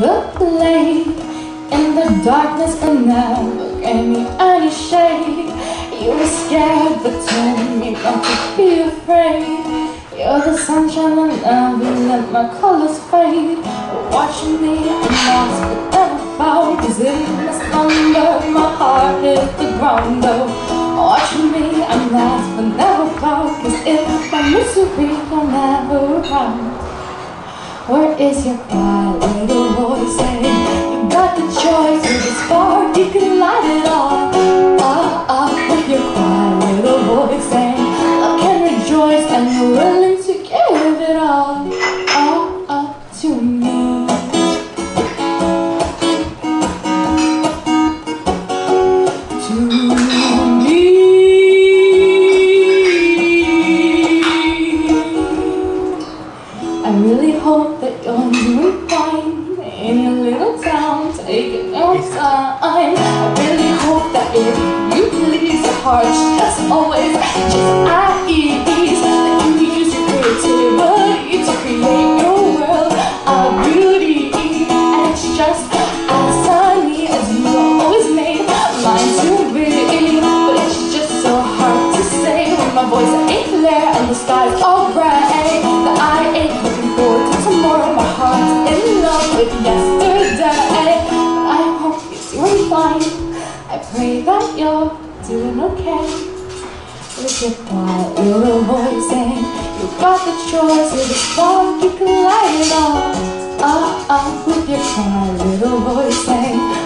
the blade in the darkness and never gave me any shade. You were scared but told me not to be afraid. You're the sunshine and never let my colors fade. Watching me, I'm lost but never found. Cause in this thunder, my heart hit the ground though. Watching me, I'm lost but never found. If my misery, you're never around. Where is your quiet little voice saying You got the choice. With a spark, you doing fine in your little town, taking your time. I really hope that if you please, your heart's just always just at ease. That you use your creativity to create your world of beauty, and it's just as sunny as you always made mine to be. But it's just so hard to say when my voice ain't clear and the sky's all gray. I pray that you're doing okay. With your quiet little voice saying you've got the choice. With a spark you can light it up. Up, up with your quiet little voice saying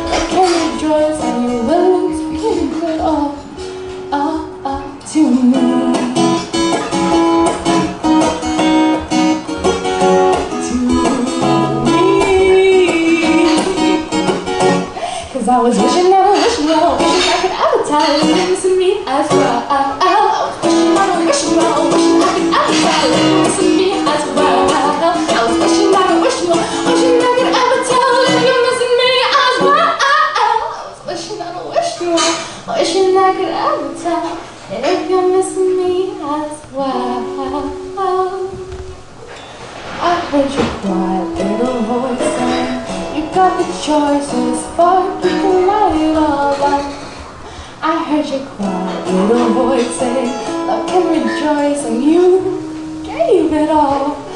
I was wishing, I was wishing, I was I well. I wishing, I was wishing, I was wishing I could advertise this to me as well. I was wishing, I was wishing, I was wishing I could advertise if you're missing me as well. I was wishing, I was wishing, I was wishing I could advertise if you're missing me as well. I heard your quiet little voice You got the choice with a spark, you I heard your quiet little voice say, Love can rejoice and you. Gave it all